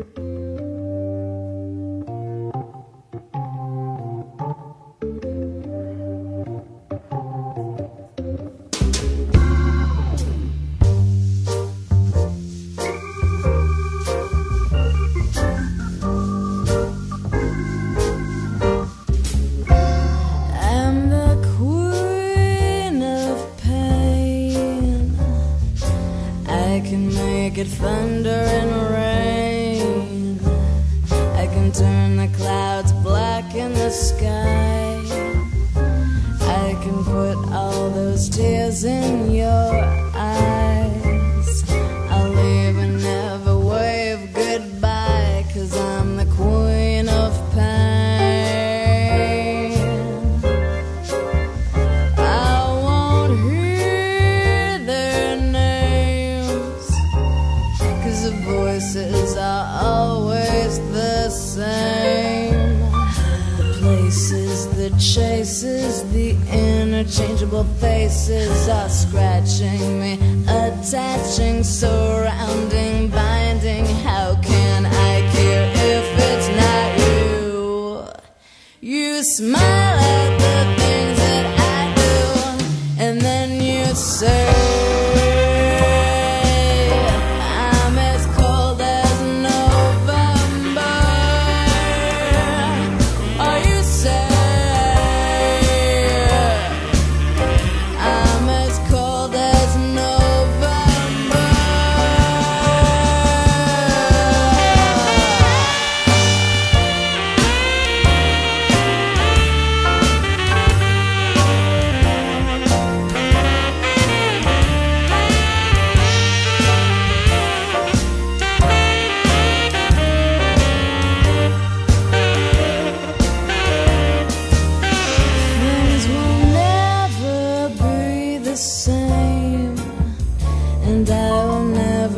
I can make it thunder and rain. Turn the clouds black in the sky. I can put all those tears in your eyes. I'll even never wave goodbye, cause I'm the chases, the interchangeable faces are scratching me, attaching, surrounding, binding. How can I care if it's not you? You smile at the things that I do, and then you say,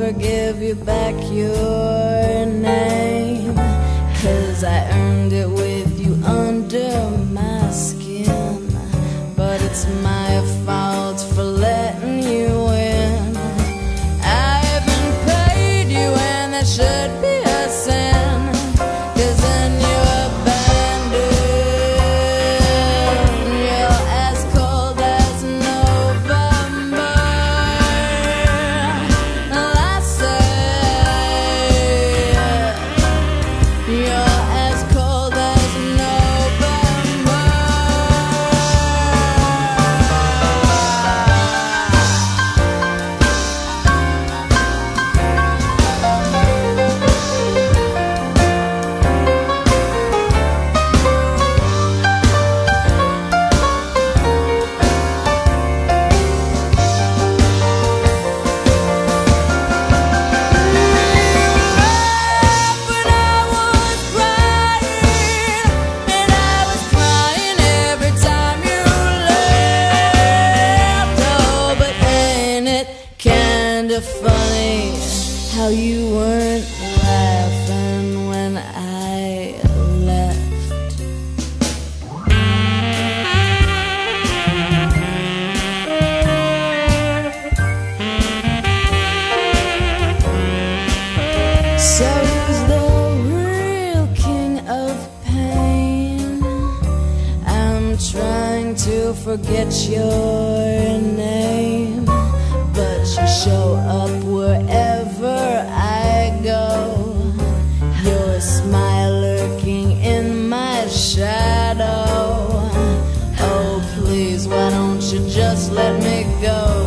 never give you back your name. Cause I earned it with you under my skin, but it's my you weren't laughing when I left. So is the real king of pain. I'm trying to forget your name, but you show up wherever. don't you just let me go?